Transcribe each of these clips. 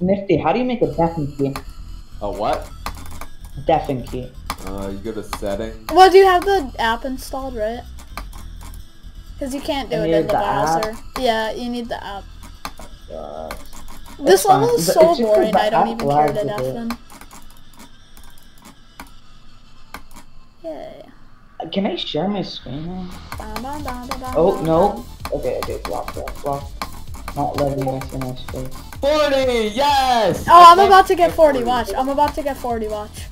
Nifty, how do you make a deafen key? A what? Deafen key. Uh, you go to settings. Well, do you have the app installed, right? Because you can't do I it in the the app. browser. Yeah, you need the app. Uh, This fine. level is so it's boring. I don't even care lags to a bit. deafen. Yay. can I share my screen now? Oh, no. Okay, okay, block, block, block. Not letting me see my space. 40! Yes! Oh, I'm about to get 40. Watch. I'm about to get 40. Watch.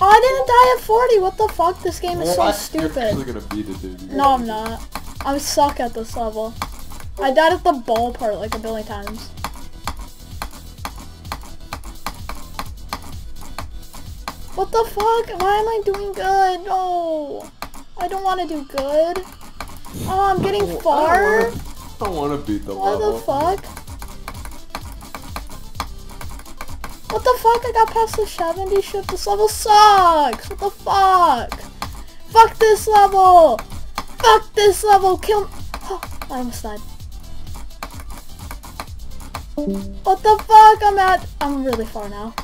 Oh, I didn't die at 40. What the fuck? This game is so stupid. actually gonna beat it, dude. No, I'm not. I suck at this level. I died at the ball part like a billion times. What the fuck? Why am I doing good? No. I don't want to do good. Oh, I'm getting far. I don't wanna beat the What level. the fuck? What the fuck? I got past the 70 ship. This level sucks. What the fuck? Fuck this level. Fuck this level. Kill. Oh, I almost died. What the fuck? I'm at. I'm really far now.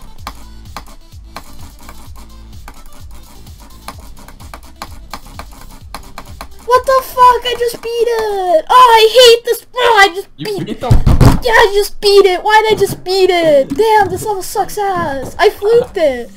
What the fuck? I just beat it. Oh, I hate this. Oh, I just You beat beat the yeah, I just beat it. Why did I just beat it? Damn, this level sucks ass. I fluked it.